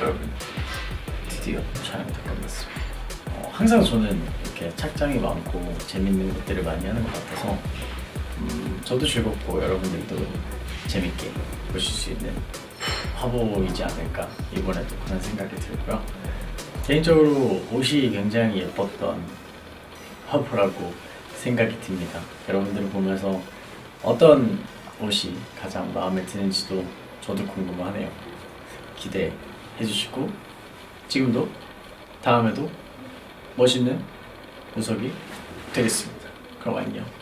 여러분 드디어 촬영이 다 끝났습니다. 어, 항상 저는 이렇게 착장이 많고 재밌는 것들을 많이 하는 것 같아서 음, 저도 즐겁고 여러분들도 재밌게 보실 수 있는 화보이지 않을까 이번에도 그런 생각이 들고요. 개인적으로 옷이 굉장히 예뻤던 화보라고 생각이 듭니다. 여러분들 보면서 어떤 옷이 가장 마음에 드는지도 저도 궁금하네요. 기대 해 주시고 지금도 다음에도 멋있는 모습이 되겠습니다. 그럼 안녕.